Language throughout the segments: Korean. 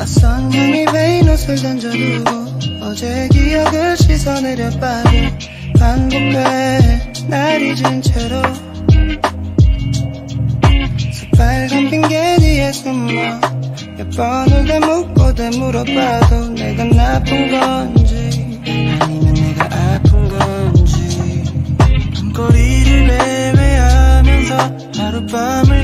낯선 향이 베인 옷을 던져두고 어제 기억을 씻어내려 빠져 반복돼. 날 잊은 채로 새빨간 핑계 뒤에 숨어 몇 번을 되묻고 되물어봐도 내가 나쁜 건지 아니면 내가 아픈 건지 밤거리를 배회하면서 하룻밤을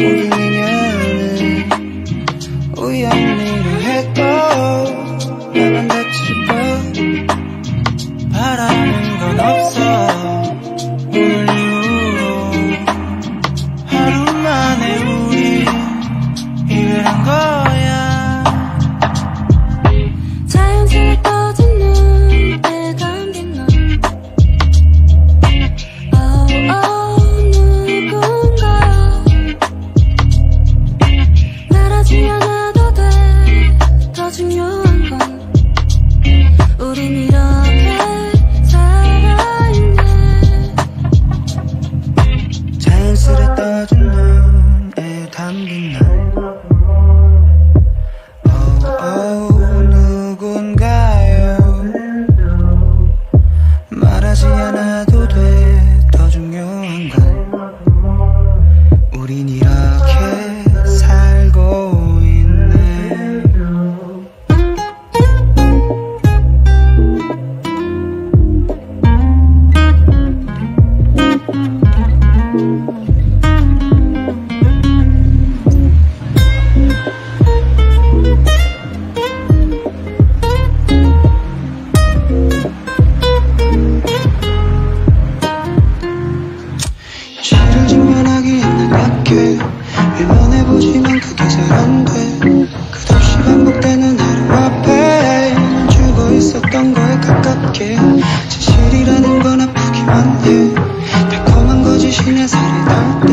모 가깝게 진실이라는 건 아프기만 해 달콤한 거짓이 내 살에 닿대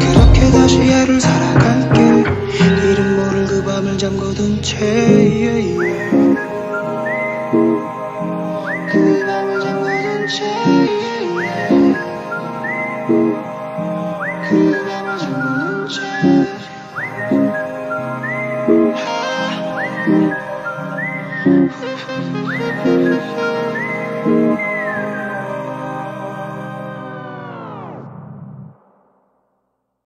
그렇게 다시 하루를 살아갈게 이름 모를 그 밤을 잠궈둔 채 yeah, yeah. 그 밤을 잠궈둔 채. 그 밤을